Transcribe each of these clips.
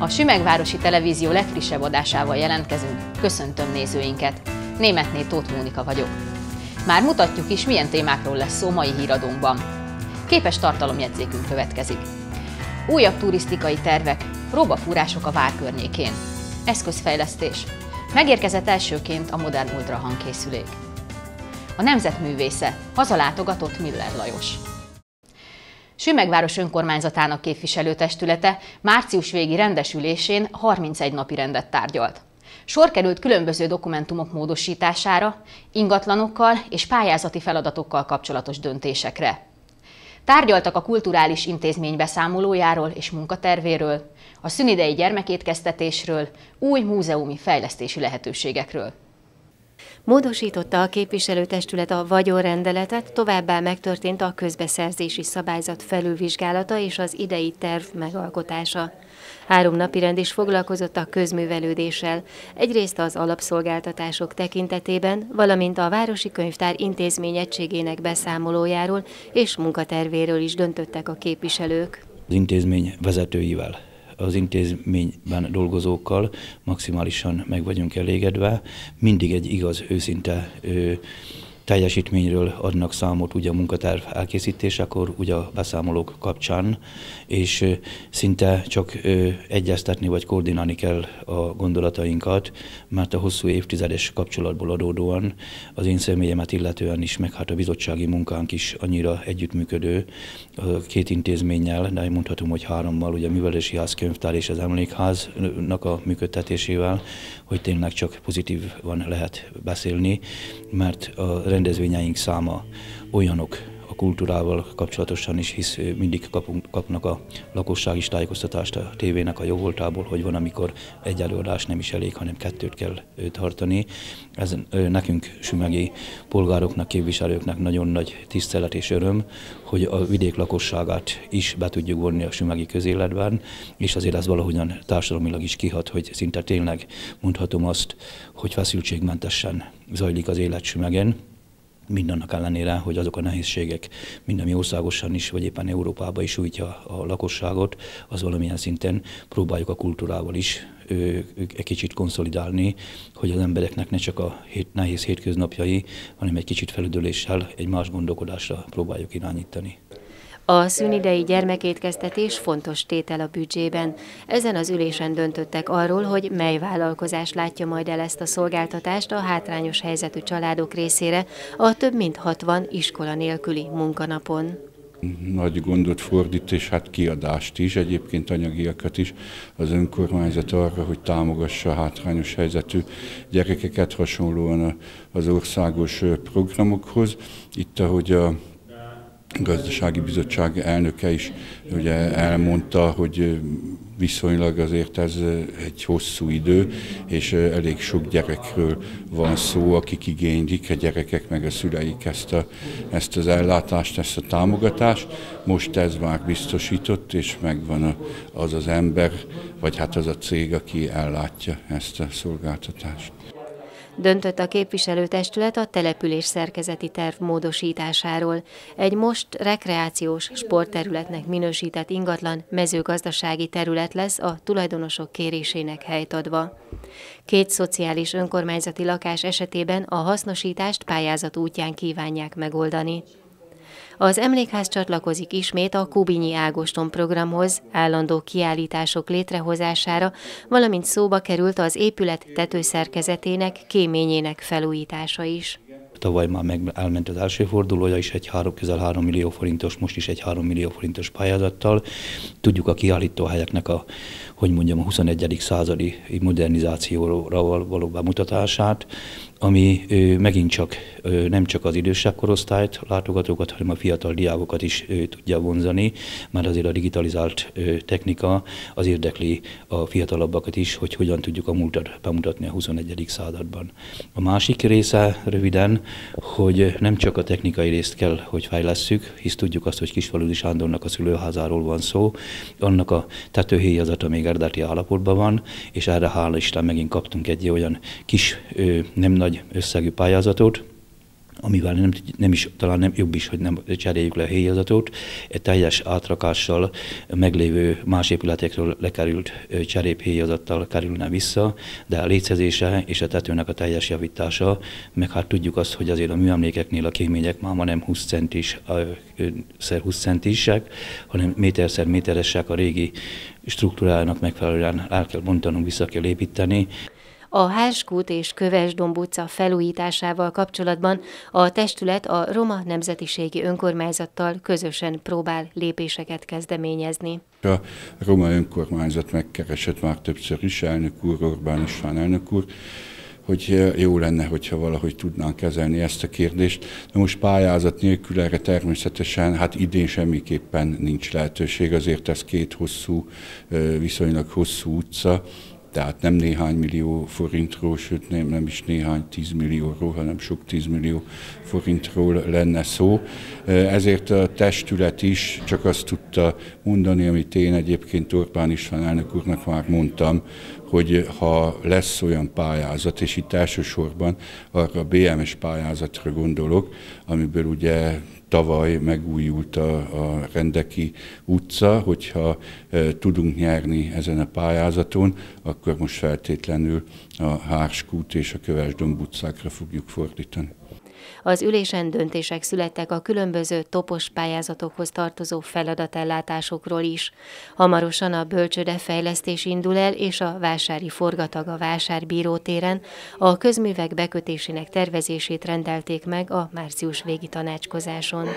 A Sümegvárosi Televízió legfrissebb adásával jelentkezünk. Köszöntöm nézőinket. Németné Tóth Mónika vagyok. Már mutatjuk is, milyen témákról lesz szó mai híradónkban. Képes tartalomjegyzékünk következik. Újabb turisztikai tervek, próbafúrások a vár környékén. Eszközfejlesztés. Megérkezett elsőként a modern ultrahangkészülék. A nemzetművésze hazalátogatott Miller Lajos. Sümegváros önkormányzatának képviselőtestülete március végi rendesülésén 31 napi rendet tárgyalt. Sor került különböző dokumentumok módosítására, ingatlanokkal és pályázati feladatokkal kapcsolatos döntésekre. Tárgyaltak a kulturális intézmény beszámolójáról és munkatervéről, a szünidei gyermekétkeztetésről, új múzeumi fejlesztési lehetőségekről. Módosította a képviselőtestület a vagyonrendeletet, továbbá megtörtént a közbeszerzési szabályzat felülvizsgálata és az idei terv megalkotása. Három napirend is foglalkozott a közművelődéssel, egyrészt az alapszolgáltatások tekintetében, valamint a Városi Könyvtár intézmény egységének beszámolójáról és munkatervéről is döntöttek a képviselők. Az intézmény vezetőivel az intézményben dolgozókkal maximálisan meg vagyunk elégedve. Mindig egy igaz, őszinte teljesítményről adnak számot ugye a munkaterv elkészítésekor, ugye a beszámolók kapcsán, és szinte csak egyeztetni vagy koordinálni kell a gondolatainkat, mert a hosszú évtizedes kapcsolatból adódóan az én személyemet illetően is, meg hát a bizottsági munkánk is annyira együttműködő a két intézménnyel, de én mondhatom, hogy hárommal, ugye a Művelési Ház Könyvtár és az Emlékháznak a működtetésével, hogy tényleg csak pozitívan lehet beszélni, mert a rendezvényeink száma olyanok, a kultúrával kapcsolatosan is, hisz mindig kapunk, kapnak a lakosság is tájékoztatást a tévének a jóvoltából, hogy van, amikor egy előadás nem is elég, hanem kettőt kell tartani. Ez nekünk sümegi polgároknak, képviselőknek nagyon nagy tisztelet és öröm, hogy a vidék lakosságát is be tudjuk vonni a sümegi közéletben, és azért ez valahogyan társadalmilag is kihat, hogy szinte tényleg mondhatom azt, hogy feszültségmentesen zajlik az élet sümegen, mindannak ellenére, hogy azok a nehézségek, mind ami országosan is, vagy éppen Európában is sújtja a lakosságot, az valamilyen szinten próbáljuk a kultúrával is egy kicsit konszolidálni, hogy az embereknek ne csak a hét, nehéz hétköznapjai, hanem egy kicsit felüdüléssel egy más gondolkodásra próbáljuk irányítani. A szünidei gyermekétkeztetés fontos tétel a büdzsében. Ezen az ülésen döntöttek arról, hogy mely vállalkozás látja majd el ezt a szolgáltatást a hátrányos helyzetű családok részére a több mint 60 iskola nélküli munkanapon. Nagy gondot fordít, és hát kiadást is, egyébként anyagiakat is az önkormányzat arra, hogy támogassa a hátrányos helyzetű gyerekeket hasonlóan az országos programokhoz. Itt, ahogy a gazdasági bizottság elnöke is ugye elmondta, hogy viszonylag azért ez egy hosszú idő, és elég sok gyerekről van szó, akik igénylik, a gyerekek meg a szüleik ezt, a, ezt az ellátást, ezt a támogatást. Most ez már biztosított, és megvan az az ember, vagy hát az a cég, aki ellátja ezt a szolgáltatást. Döntött a képviselőtestület a település szerkezeti terv módosításáról. Egy most rekreációs sportterületnek minősített ingatlan mezőgazdasági terület lesz a tulajdonosok kérésének helyt adva. Két szociális önkormányzati lakás esetében a hasznosítást pályázat útján kívánják megoldani. Az emlékház csatlakozik ismét a Kubinyi Ágoston programhoz, állandó kiállítások létrehozására, valamint szóba került az épület tetőszerkezetének, kéményének felújítása is. Tavaly már meg elment az első fordulója is egy három, közel 3 millió forintos, most is egy 3 millió forintos pályázattal. Tudjuk a kiállító helyeknek a, hogy mondjam, a 21. századi modernizációra való bemutatását, ami megint csak nem csak az idősebb korosztályt, látogatókat, hanem a fiatal diákokat is tudja vonzani, mert azért a digitalizált technika az érdekli a fiatalabbakat is, hogy hogyan tudjuk a múltat bemutatni a 21. században. A másik része röviden, hogy nem csak a technikai részt kell, hogy fejlesszük, hisz tudjuk azt, hogy Kisfaludi Sándornak a szülőházáról van szó, annak a tetőhéjazata még eredeti állapotban van, és erre hála Isten megint kaptunk egy olyan kis, nem nagy összegű pályázatot, amivel nem, nem is, talán nem jobb is, hogy nem cseréljük le a héjazatot, egy teljes átrakással meglévő más épületekről lekerült cserép héjazattal kerülne vissza, de a létezése és a tetőnek a teljes javítása, meg hát tudjuk azt, hogy azért a műemlékeknél a kémények már ma nem 20 centis, szer 20 centisek, hanem méterszer méteresek a régi struktúrának megfelelően el kell bontanunk, vissza kell építeni. A Háskút és Kövesdomb utca felújításával kapcsolatban a testület a Roma Nemzetiségi Önkormányzattal közösen próbál lépéseket kezdeményezni. A Roma Önkormányzat megkeresett már többször is, elnök úr, Orbán István elnök úr, hogy jó lenne, hogyha valahogy tudnánk kezelni ezt a kérdést. De most pályázat nélkül erre természetesen, hát idén semmiképpen nincs lehetőség, azért ez két hosszú, viszonylag hosszú utca, tehát nem néhány millió forintról, sőt nem, nem is néhány tízmillióról, hanem sok tízmillió forintról lenne szó. Ezért a testület is csak azt tudta mondani, amit én egyébként Orbán István elnök úrnak már mondtam, hogy ha lesz olyan pályázat, és itt elsősorban arra a BMS pályázatra gondolok, amiből ugye tavaly megújult a, a Rendeki utca, hogyha e, tudunk nyerni ezen a pályázaton, akkor most feltétlenül a Hárskút és a Kövesdomb utcákra fogjuk fordítani. Az ülésen döntések születtek a különböző topos pályázatokhoz tartozó feladatellátásokról is. Hamarosan a bölcsöde fejlesztés indul el, és a vásári forgatag a vásárbíró téren a közművek bekötésének tervezését rendelték meg a március végi tanácskozáson.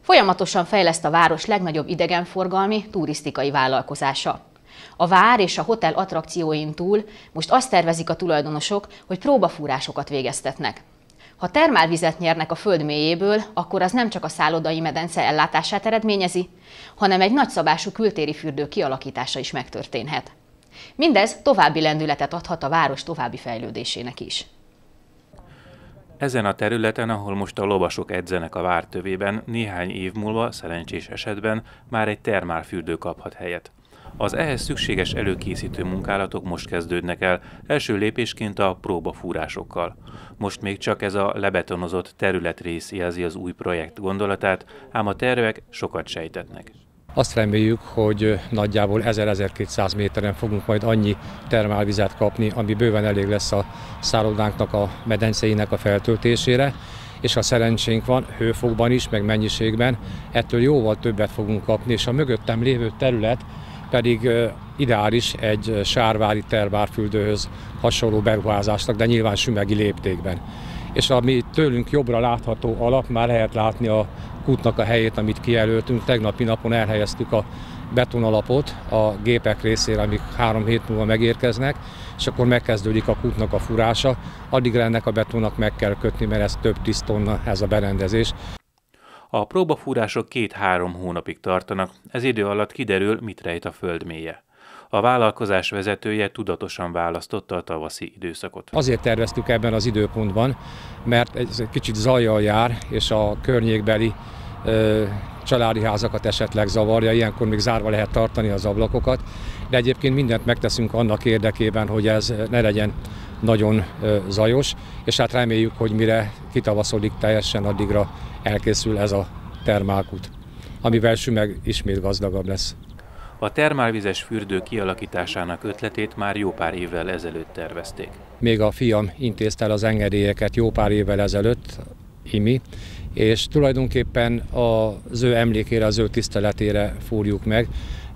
Folyamatosan fejleszt a város legnagyobb idegenforgalmi, turisztikai vállalkozása. A vár és a hotel attrakcióin túl most azt tervezik a tulajdonosok, hogy próbafúrásokat végeztetnek. Ha termálvizet nyernek a föld mélyéből, akkor az nem csak a szállodai medence ellátását eredményezi, hanem egy nagyszabású kültéri fürdő kialakítása is megtörténhet. Mindez további lendületet adhat a város további fejlődésének is. Ezen a területen, ahol most a lovasok edzenek a vártövében, néhány év múlva, szerencsés esetben már egy termálfürdő kaphat helyet. Az ehhez szükséges előkészítő munkálatok most kezdődnek el, első lépésként a próbafúrásokkal. Most még csak ez a lebetonozott területrész jelzi az új projekt gondolatát, ám a tervek sokat sejtetnek. Azt reméljük, hogy nagyjából 1000-1200 méteren fogunk majd annyi termálvizet kapni, ami bőven elég lesz a szállodánknak a medenceinek a feltöltésére, és a szerencsénk van hőfokban is, meg mennyiségben, ettől jóval többet fogunk kapni, és a mögöttem lévő terület pedig ideális egy sárvári tervárfüldőhöz hasonló beruházásnak, de nyilván sümegi léptékben. És ami tőlünk jobbra látható alap, már lehet látni a kútnak a helyét, amit kijelöltünk. Tegnapi napon elhelyeztük a betonalapot a gépek részére, amik három hét múlva megérkeznek, és akkor megkezdődik a kútnak a furása. Addig ennek a betonnak meg kell kötni, mert ez több tíz tonna ez a berendezés. A próbafúrások két-három hónapig tartanak, ez idő alatt kiderül, mit rejt a föld mélye. A vállalkozás vezetője tudatosan választotta a tavaszi időszakot. Azért terveztük ebben az időpontban, mert ez egy kicsit zajjal jár, és a környékbeli ö, családi házakat esetleg zavarja, ilyenkor még zárva lehet tartani az ablakokat, de egyébként mindent megteszünk annak érdekében, hogy ez ne legyen nagyon zajos, és hát reméljük, hogy mire kitavaszodik teljesen, addigra elkészül ez a termálkút, amivel Sümeg ismét gazdagabb lesz. A termálvizes fürdő kialakításának ötletét már jó pár évvel ezelőtt tervezték. Még a fiam intézte el az engedélyeket jó pár évvel ezelőtt, Imi, és tulajdonképpen az ő emlékére, az ő tiszteletére fúrjuk meg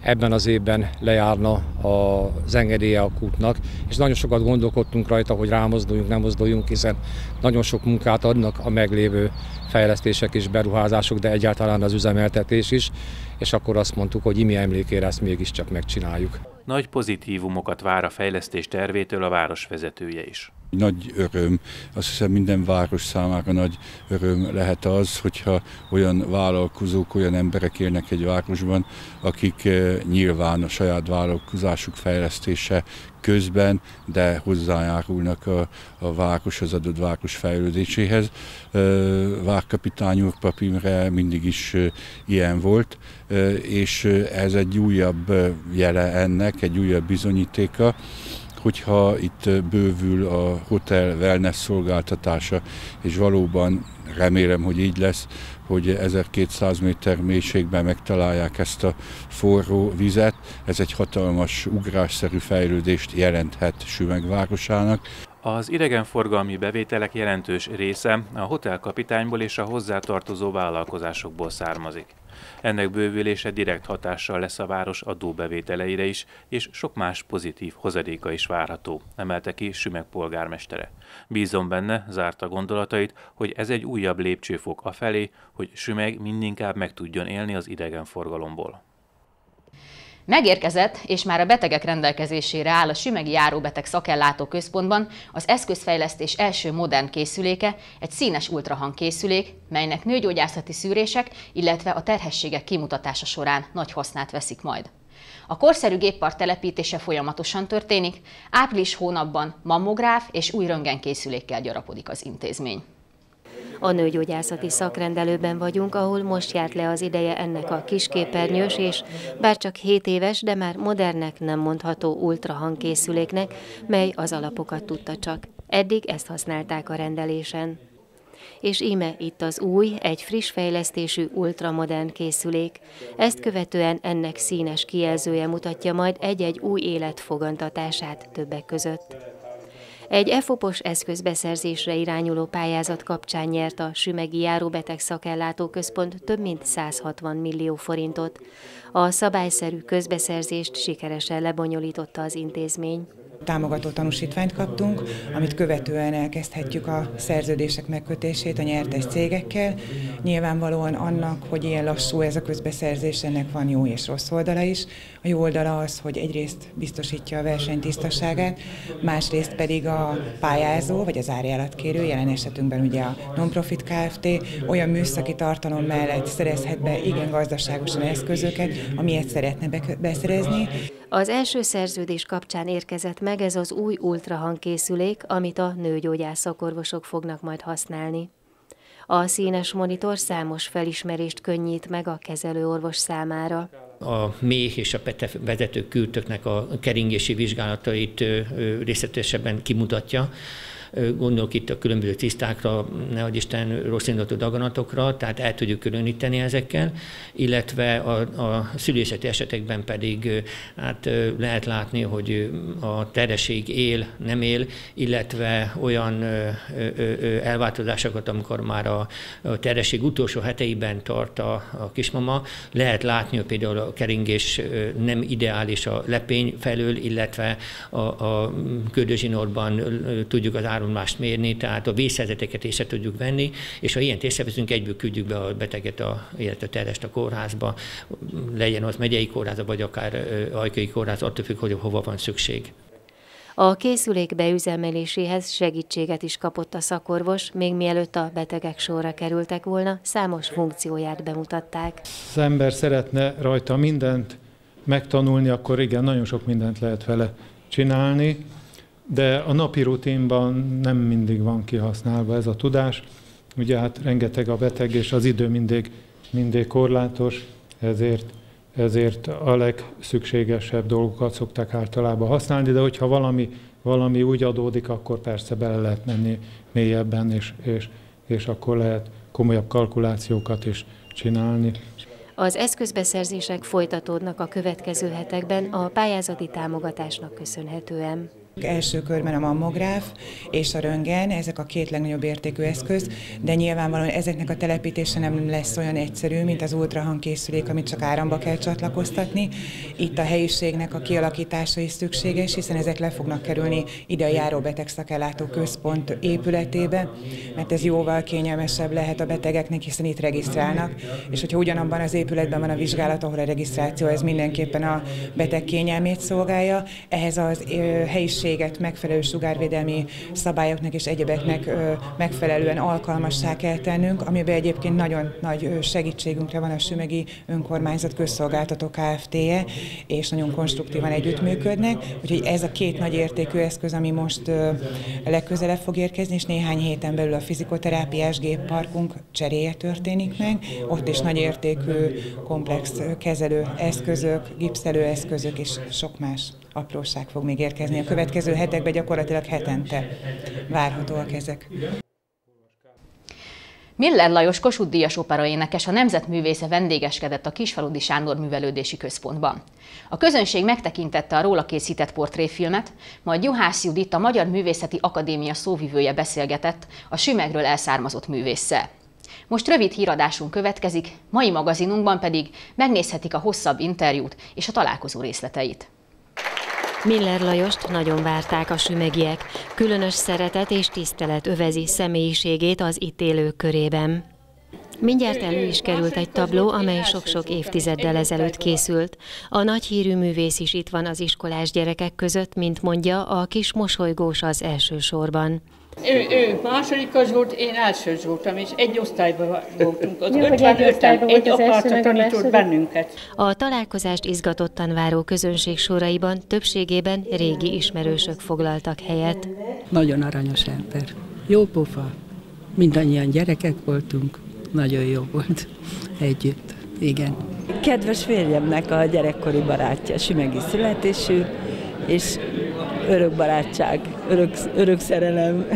ebben az évben lejárna az engedélye a kútnak, és nagyon sokat gondolkodtunk rajta, hogy rámozduljunk, nem mozduljunk, hiszen nagyon sok munkát adnak a meglévő fejlesztések és beruházások, de egyáltalán az üzemeltetés is, és akkor azt mondtuk, hogy imi emlékére ezt mégiscsak megcsináljuk. Nagy pozitívumokat vár a fejlesztés tervétől a városvezetője is. Nagy öröm, azt hiszem minden város számára nagy öröm lehet az, hogyha olyan vállalkozók, olyan emberek élnek egy városban, akik eh, nyilván a saját vállalkozásuk fejlesztése közben, de hozzájárulnak a, a város, az adott város fejlődéséhez. Eh, Várkapitány úr papímre mindig is eh, ilyen volt, és ez egy újabb jele ennek, egy újabb bizonyítéka, hogyha itt bővül a hotel wellness szolgáltatása, és valóban remélem, hogy így lesz, hogy 1200 méter mélységben megtalálják ezt a forró vizet. Ez egy hatalmas ugrásszerű fejlődést jelenthet Sümeg városának. Az idegenforgalmi bevételek jelentős része a hotelkapitányból és a hozzátartozó vállalkozásokból származik. Ennek bővülése direkt hatással lesz a város adóbevételeire is, és sok más pozitív hozadéka is várható, emelte ki Sümeg polgármestere. Bízom benne, zárta gondolatait, hogy ez egy újabb lépcsőfok afelé, hogy Sümeg mindinkább meg tudjon élni az idegenforgalomból. Megérkezett, és már a betegek rendelkezésére áll a Sümegi Járóbeteg Szakellátó Központban az eszközfejlesztés első modern készüléke, egy színes ultrahang készülék, melynek nőgyógyászati szűrések, illetve a terhességek kimutatása során nagy hasznát veszik majd. A korszerű géppart telepítése folyamatosan történik, április hónapban mammográf és új röntgenkészülékkel gyarapodik az intézmény. A nőgyógyászati szakrendelőben vagyunk, ahol most járt le az ideje ennek a kisképernyős és bár csak 7 éves, de már modernek nem mondható ultrahangkészüléknek, mely az alapokat tudta csak. Eddig ezt használták a rendelésen. És íme itt az új, egy friss fejlesztésű ultramodern készülék. Ezt követően ennek színes kijelzője mutatja majd egy-egy új élet fogantatását többek között. Egy EFOPOS eszközbeszerzésre irányuló pályázat kapcsán nyert a Sümegi Járóbeteg Szakellátó Központ több mint 160 millió forintot. A szabályszerű közbeszerzést sikeresen lebonyolította az intézmény támogató tanúsítványt kaptunk, amit követően elkezdhetjük a szerződések megkötését a nyertes cégekkel. Nyilvánvalóan annak, hogy ilyen lassú ez a közbeszerzés, ennek van jó és rossz oldala is. A jó oldala az, hogy egyrészt biztosítja a verseny tisztaságát, másrészt pedig a pályázó, vagy az árjálatkérő, jelen esetünkben ugye a non-profit Kft. olyan műszaki tartalom mellett szerezhet be igen gazdaságosan eszközöket, amilyet szeretne beszerezni. Az első szerződés kapcsán érkezett meg ez az új ultrahangkészülék, amit a nőgyógyász szakorvosok fognak majd használni. A színes monitor számos felismerést könnyít meg a kezelőorvos számára. A méh és a PETE vezető kültöknek a keringési vizsgálatait részletesebben kimutatja, gondolok itt a különböző tisztákra, nehogy Isten rossz indulatú daganatokra, tehát el tudjuk különíteni ezekkel, illetve a, a szülészeti esetekben pedig hát lehet látni, hogy a terhesség él, nem él, illetve olyan elváltozásokat, amikor már a, terhesség utolsó heteiben tart a, a kismama, lehet látni, hogy például a keringés nem ideális a lepény felől, illetve a, a ködözsinorban tudjuk az áron mást mérni, tehát a vészhelyzeteket észre tudjuk venni, és ha ilyen észre veszünk, egyből küldjük be a beteget, a, illetve a terest a kórházba, legyen az megyei kórház, vagy akár ajkai kórház, attól függ, hogy hova van szükség. A készülék beüzemeléséhez segítséget is kapott a szakorvos, még mielőtt a betegek sorra kerültek volna, számos funkcióját bemutatták. Az ember szeretne rajta mindent megtanulni, akkor igen, nagyon sok mindent lehet vele csinálni, de a napi rutinban nem mindig van kihasználva ez a tudás. Ugye hát rengeteg a beteg, és az idő mindig, mindig korlátos, ezért, ezért a legszükségesebb dolgokat szokták általában használni, de hogyha valami, valami úgy adódik, akkor persze bele lehet menni mélyebben, és, és, és akkor lehet komolyabb kalkulációkat is csinálni. Az eszközbeszerzések folytatódnak a következő hetekben a pályázati támogatásnak köszönhetően. Első körben a mammográf és a röngen, ezek a két legnagyobb értékű eszköz, de nyilvánvalóan ezeknek a telepítése nem lesz olyan egyszerű, mint az ultrahangkészülék, amit csak áramba kell csatlakoztatni. Itt a helyiségnek a kialakítása is szükséges, hiszen ezek le fognak kerülni ide a járó betegszakellátó központ épületébe, mert ez jóval kényelmesebb lehet a betegeknek, hiszen itt regisztrálnak, és hogyha ugyanabban az épületben van a vizsgálat, ahol a regisztráció, ez mindenképpen a beteg kényelmét szolgálja, ehhez az helyiség minőséget megfelelő sugárvédelmi szabályoknak és egyebeknek megfelelően alkalmassá kell tennünk, amiben egyébként nagyon nagy segítségünkre van a Sümegi Önkormányzat Közszolgáltató Kft-je, és nagyon konstruktívan együttműködnek, úgyhogy ez a két nagy értékű eszköz, ami most legközelebb fog érkezni, és néhány héten belül a fizikoterápiás gépparkunk cseréje történik meg, ott is nagy értékű komplex kezelő eszközök, gipszelő eszközök és sok más apróság fog még érkezni. A következő hetekben gyakorlatilag hetente várhatóak ezek. Miller Lajos Kossuth Díjas operaénekes a Nemzetművésze vendégeskedett a Kisfaludi Sándor Művelődési Központban. A közönség megtekintette a róla készített portréfilmet, majd Juhász Judit, a Magyar Művészeti Akadémia szóvivője beszélgetett a Sümegről elszármazott művésszel. Most rövid híradásunk következik, mai magazinunkban pedig megnézhetik a hosszabb interjút és a találkozó részleteit. Miller Lajost nagyon várták a sümegiek. Különös szeretet és tisztelet övezi személyiségét az itt élők körében. Mindjárt elő is került egy tabló, amely sok-sok évtizeddel ezelőtt készült. A nagy hírű művész is itt van az iskolás gyerekek között, mint mondja, a kis mosolygós az első sorban. Ő, ő másodikos volt, én elsős voltam, és egy osztályban voltunk. Az Jó, 55-en egy akarta tanított bennünket. A találkozást izgatottan váró közönség soraiban többségében régi ismerősök foglaltak helyet. Nagyon aranyos ember. Jó pofa. Mindannyian gyerekek voltunk. Nagyon jó volt együtt. Igen. Kedves férjemnek a gyerekkori barátja, Sümegi születésű, és örök barátság, örök, örök szerelem.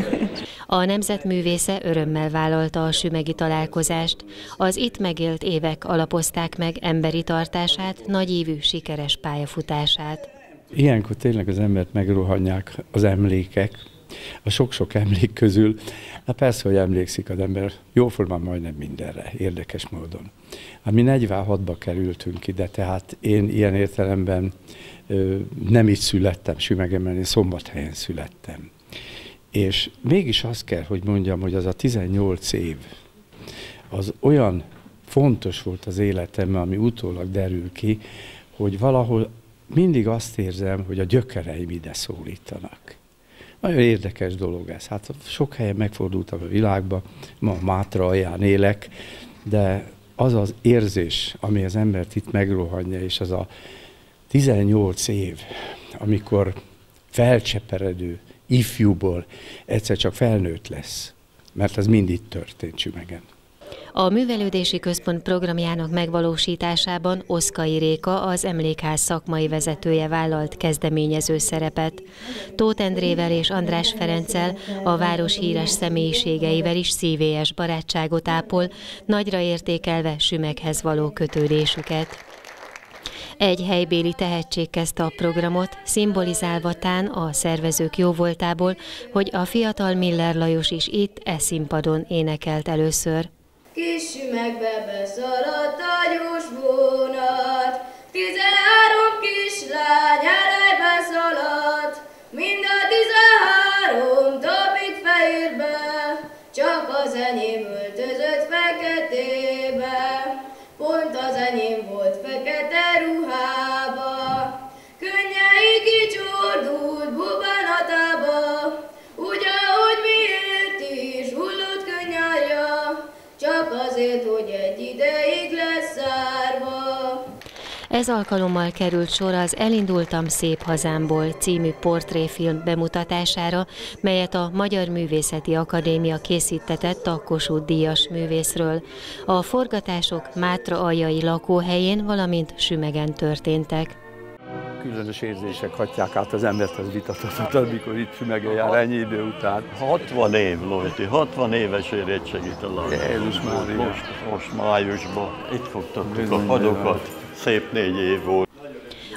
A nemzetművésze örömmel vállalta a sümegi találkozást. Az itt megélt évek alapozták meg emberi tartását, nagyívű, sikeres pályafutását. Ilyenkor tényleg az embert megrohanják az emlékek, a sok-sok emlék közül. Na persze, hogy emlékszik az ember jóformán majdnem mindenre, érdekes módon. Hát mi 46-ba kerültünk ide, tehát én ilyen értelemben nem így születtem Sümegemen, én Szombathelyen születtem. És mégis azt kell, hogy mondjam, hogy az a 18 év, az olyan fontos volt az életemben, ami utólag derül ki, hogy valahol mindig azt érzem, hogy a gyökereim ide szólítanak. Nagyon érdekes dolog ez. Hát sok helyen megfordultam a világba, ma Mátra alján élek, de az az érzés, ami az embert itt megrohanja, és az a 18 év, amikor felcseperedő ifjúból egyszer csak felnőtt lesz, mert ez mind itt történt Csümegen. A Művelődési Központ programjának megvalósításában Oszkai Réka, az Emlékház szakmai vezetője vállalt kezdeményező szerepet. Tóth Endrével és András Ferenccel, a város híres személyiségeivel is szívélyes barátságot ápol, nagyra értékelve Sümeghez való kötődésüket. Egy helybéli tehetség kezdte a programot, szimbolizálva tán a szervezők jóvoltából, hogy a fiatal Miller Lajos is itt e színpadon énekelt először. Kis sümegbe beszaladt a gyors vonat, tizenhárom kislány elejbe szaladt, mind a tizenhárom tapik fehérbe, csak az enyém öltözött feketébe, enyém volt fekete ruhába, könnyei kicsordult bubánatába, úgy, ahogy miért is hullott könnyárja, csak azért, hogy egy ideig szárva. Ez alkalommal került sor az Elindultam szép hazámból című portréfilm bemutatására, melyet a Magyar Művészeti Akadémia készítetett a Kossuth Díjas művészről. A forgatások Mátra aljai lakóhelyén, valamint Sümegen történtek. Különös érzések hatják át az embert, az vitathatatlan, amikor itt Sümegen jár ennyi idő után. 60 év, Lojti, 60 éves érettségit a Jézus Most, most májusban itt fogtattuk a padokat szép négy év volt.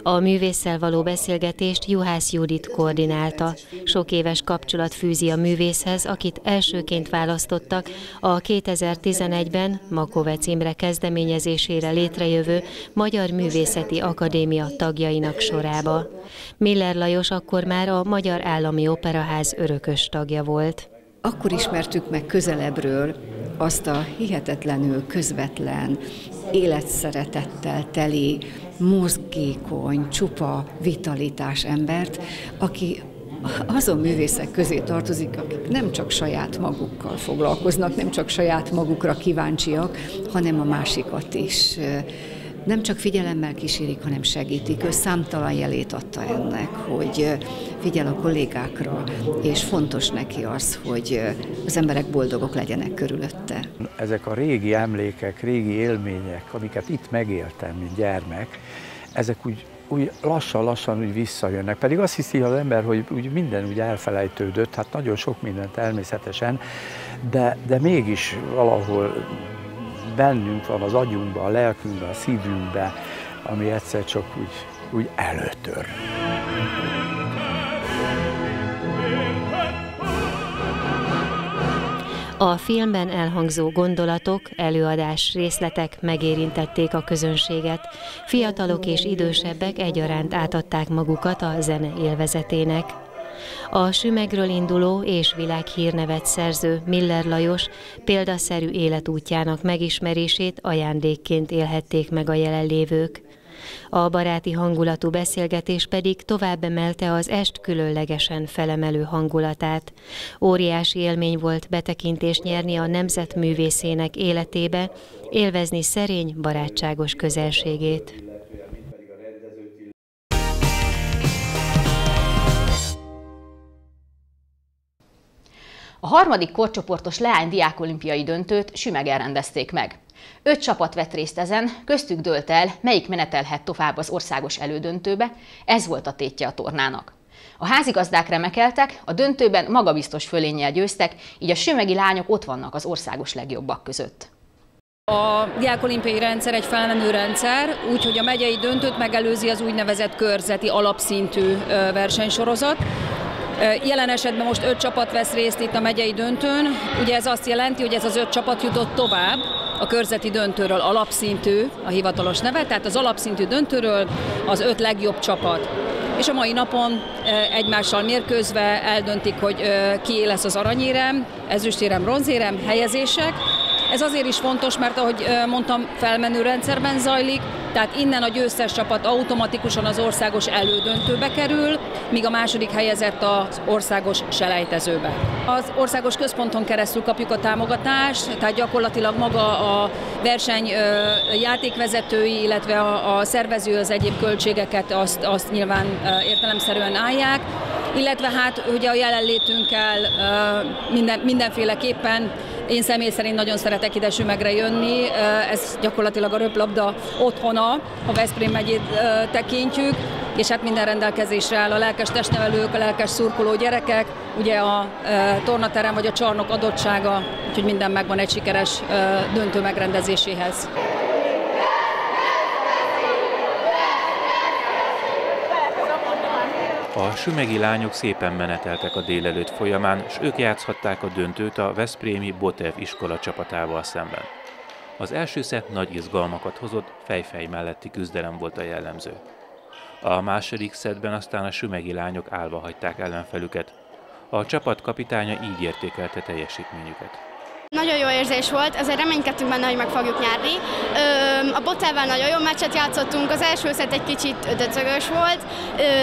A művésszel való beszélgetést Juhász Judit koordinálta. Sok éves kapcsolat fűzi a művészhez, akit elsőként választottak a 2011-ben Makovec Imre kezdeményezésére létrejövő Magyar Művészeti Akadémia tagjainak sorába. Miller Lajos akkor már a Magyar Állami Operaház örökös tagja volt. Akkor ismertük meg közelebbről azt a hihetetlenül közvetlen, életszeretettel teli, mozgékony, csupa vitalitás embert, aki azon művészek közé tartozik, akik nem csak saját magukkal foglalkoznak, nem csak saját magukra kíváncsiak, hanem a másikat is nem csak figyelemmel kísérik, hanem segítik. Ő számtalan jelét adta ennek, hogy figyel a kollégákra, és fontos neki az, hogy az emberek boldogok legyenek körülötte. Ezek a régi emlékek, régi élmények, amiket itt megéltem, mint gyermek, ezek úgy úgy lassan-lassan úgy visszajönnek. Pedig azt hiszi az ember, hogy úgy minden úgy elfelejtődött, hát nagyon sok minden természetesen, de, de mégis valahol bennünk van az agyunkban, a lelkünkben, a szívünkben, ami egyszer csak úgy, úgy előtör. A filmben elhangzó gondolatok, előadás részletek megérintették a közönséget. Fiatalok és idősebbek egyaránt átadták magukat a zene élvezetének. A sümegről induló és világhírnevet szerző Miller Lajos példaszerű életútjának megismerését ajándékként élhették meg a jelenlévők. A baráti hangulatú beszélgetés pedig tovább emelte az est különlegesen felemelő hangulatát. Óriási élmény volt betekintést nyerni a nemzetművészének életébe, élvezni szerény, barátságos közelségét. A harmadik korcsoportos leány diákolimpiai döntőt Sümegen rendezték meg. Öt csapat vett részt ezen, köztük dőlt el, melyik menetelhet tovább az országos elődöntőbe, ez volt a tétje a tornának. A házigazdák remekeltek, a döntőben magabiztos fölénnyel győztek, így a sümegi lányok ott vannak az országos legjobbak között. A diákolimpiai rendszer egy felmenő rendszer, úgyhogy a megyei döntőt megelőzi az úgynevezett körzeti alapszintű versenysorozat. Jelen esetben most öt csapat vesz részt itt a megyei döntőn. Ugye ez azt jelenti, hogy ez az öt csapat jutott tovább a körzeti döntőről alapszintű a hivatalos neve, tehát az alapszintű döntőről az öt legjobb csapat. És a mai napon egymással mérkőzve eldöntik, hogy ki lesz az aranyérem, ezüstérem, bronzérem, helyezések, ez azért is fontos, mert ahogy mondtam, felmenő rendszerben zajlik, tehát innen a győztes csapat automatikusan az országos elődöntőbe kerül, míg a második helyezett az országos selejtezőbe. Az országos központon keresztül kapjuk a támogatást, tehát gyakorlatilag maga a verseny játékvezetői, illetve a, szervező az egyéb költségeket azt, azt nyilván értelemszerűen állják, illetve hát ugye a jelenlétünkkel minden, mindenféleképpen én személy szerint nagyon szeretek ide Sümegre jönni, ez gyakorlatilag a röplabda otthona, a Veszprém megyét tekintjük, és hát minden rendelkezésre áll a lelkes testnevelők, a lelkes szurkoló gyerekek, ugye a tornaterem vagy a csarnok adottsága, úgyhogy minden megvan egy sikeres döntő megrendezéséhez. A sümegi lányok szépen meneteltek a délelőtt folyamán, s ők játszhatták a döntőt a Veszprémi Botev iskola csapatával szemben. Az első szett nagy izgalmakat hozott, fejfej melletti küzdelem volt a jellemző. A második szettben aztán a sümegi lányok állva hagyták ellenfelüket. A csapat kapitánya így értékelte teljesítményüket. Nagyon jó érzés volt, ezért reménykedtünk benne, hogy meg fogjuk nyerni. A Botelvel nagyon jó meccset játszottunk, az első szett egy kicsit döcögös volt,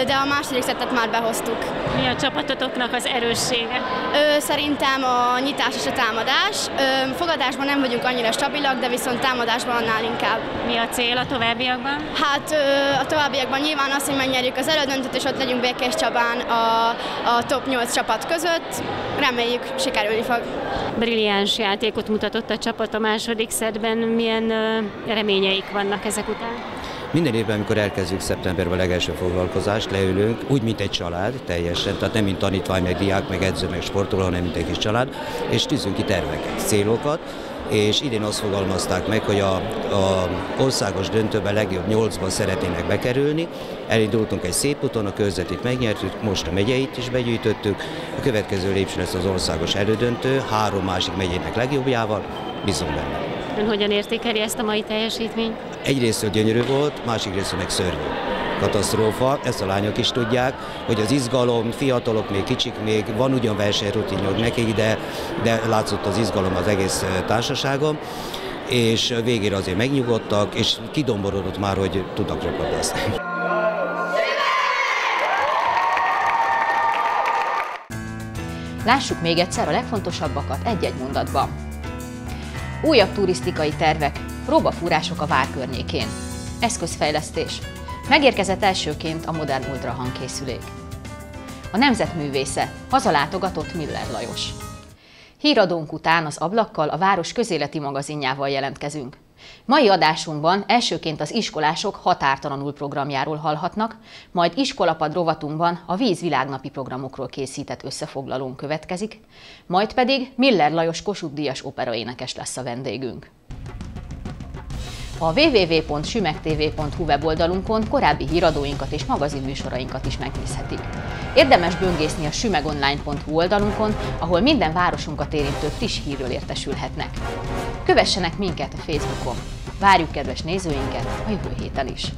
de a második szettet már behoztuk. Mi a csapatotoknak az erőssége? Szerintem a nyitás és a támadás. Fogadásban nem vagyunk annyira stabilak, de viszont támadásban annál inkább. Mi a cél a továbbiakban? Hát a továbbiakban nyilván az, hogy megnyerjük az elődöntőt, és ott legyünk Békés Csabán a, a top 8 csapat között. Reméljük, sikerülni fog. Brilliáns játékot mutatott a csapat a második szedben. Milyen reményeik vannak ezek után? Minden évben, amikor elkezdjük szeptemberben a legelső foglalkozást, leülünk, úgy, mint egy család teljesen, tehát nem mint tanítvány, meg diák, meg edző, meg sportoló, hanem mint egy kis család, és tűzünk ki terveket, célokat, és idén azt fogalmazták meg, hogy a, a országos döntőben legjobb nyolcban szeretnének bekerülni. Elindultunk egy szép úton, a körzetit megnyertük, most a megyeit is begyűjtöttük. A következő lépcső lesz az országos elődöntő, három másik megyének legjobbjával, bízom benne. Ön hogyan értékeli ezt a mai teljesítményt? Egyrészt gyönyörű volt, másik részről meg szörnyű katasztrófa, ezt a lányok is tudják, hogy az izgalom, fiatalok még kicsik, még van ugyan versenyrutinjuk nekik, de, de látszott az izgalom az egész társaságon és végére azért megnyugodtak, és kidomborodott már, hogy tudnak röpödészni. Lássuk még egyszer a legfontosabbakat egy-egy mondatban. Újabb turisztikai tervek, próbafúrások a vár környékén. Eszközfejlesztés, Megérkezett elsőként a modern ultrahangkészülék. A nemzetművésze hazalátogatott Miller Lajos. Híradónk után az ablakkal a város közéleti magazinjával jelentkezünk. Mai adásunkban elsőként az iskolások határtalanul programjáról hallhatnak, majd iskolapad rovatunkban a víz világnapi programokról készített összefoglalón következik, majd pedig Miller Lajos Kossuth Díjas operaénekes lesz a vendégünk. A www.sümegtv.hu weboldalunkon korábbi híradóinkat és magazinműsorainkat is megnézhetik. Érdemes böngészni a sümegonline.hu oldalunkon, ahol minden városunkat érintő friss hírről értesülhetnek. Kövessenek minket a Facebookon. Várjuk kedves nézőinket a jövő héten is!